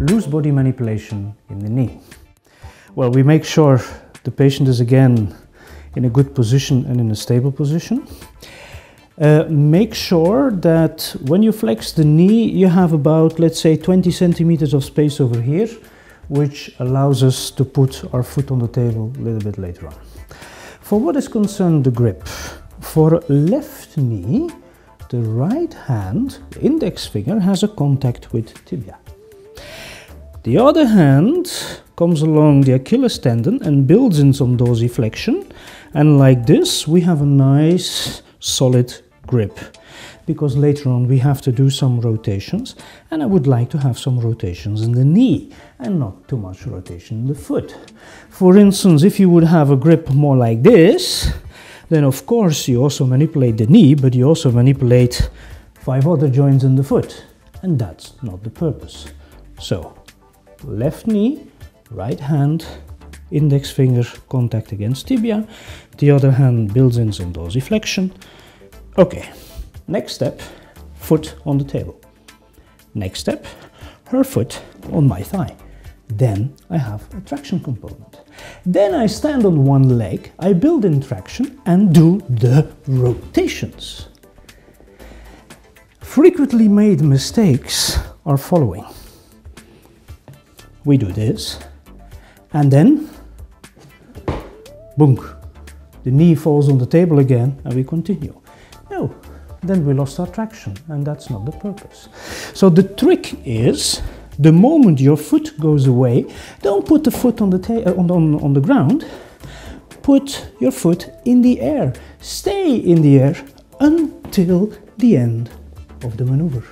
Loose body manipulation in the knee. Well, we make sure the patient is again in a good position and in a stable position. Uh, make sure that when you flex the knee, you have about, let's say, 20 centimeters of space over here, which allows us to put our foot on the table a little bit later on. For what is concerned the grip, for left knee, the right hand, the index finger, has a contact with tibia. The other hand comes along the Achilles tendon and builds in some dorsiflexion. And like this, we have a nice solid grip because later on we have to do some rotations and I would like to have some rotations in the knee and not too much rotation in the foot. For instance, if you would have a grip more like this, then of course you also manipulate the knee, but you also manipulate five other joints in the foot and that's not the purpose. So left knee, right hand, index finger contact against tibia, the other hand builds in some dorsiflexion. Okay, next step, foot on the table. Next step, her foot on my thigh. Then I have a traction component. Then I stand on one leg, I build in traction and do the rotations. Frequently made mistakes are following we do this, and then, boom, the knee falls on the table again, and we continue. No, then we lost our traction, and that's not the purpose. So the trick is, the moment your foot goes away, don't put the foot on the, on, on, on the ground, put your foot in the air. Stay in the air until the end of the maneuver.